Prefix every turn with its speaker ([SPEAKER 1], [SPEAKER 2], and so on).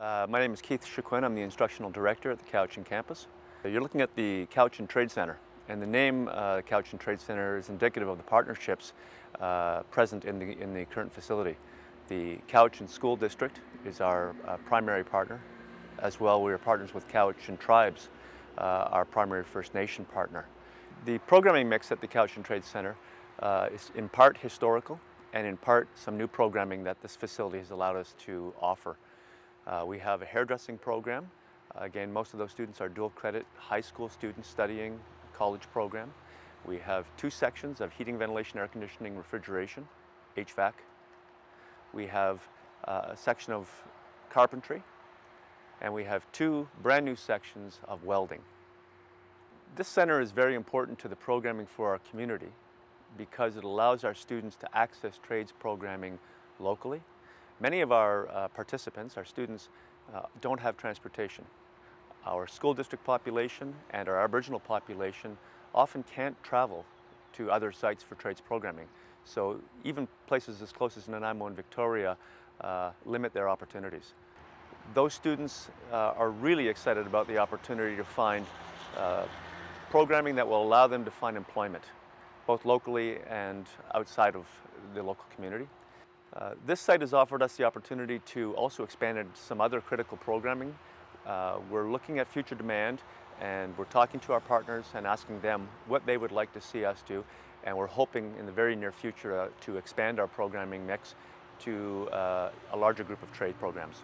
[SPEAKER 1] Uh, my name is Keith Chiquin. I'm the instructional director at the Cowichan campus. You're looking at the Cowichan Trade Center, and the name uh, Cowichan Trade Center is indicative of the partnerships uh, present in the, in the current facility. The Cowichan School District is our uh, primary partner. As well, we are partners with Cowichan Tribes, uh, our primary First Nation partner. The programming mix at the Cowichan Trade Center uh, is in part historical and in part some new programming that this facility has allowed us to offer. Uh, we have a hairdressing program. Uh, again, most of those students are dual credit high school students studying college program. We have two sections of heating, ventilation, air conditioning, refrigeration, HVAC. We have uh, a section of carpentry, and we have two brand new sections of welding. This center is very important to the programming for our community because it allows our students to access trades programming locally Many of our uh, participants, our students, uh, don't have transportation. Our school district population and our Aboriginal population often can't travel to other sites for trades programming. So even places as close as Nanaimo and Victoria uh, limit their opportunities. Those students uh, are really excited about the opportunity to find uh, programming that will allow them to find employment, both locally and outside of the local community. Uh, this site has offered us the opportunity to also expand into some other critical programming. Uh, we're looking at future demand and we're talking to our partners and asking them what they would like to see us do. And we're hoping in the very near future uh, to expand our programming mix to uh, a larger group of trade programs.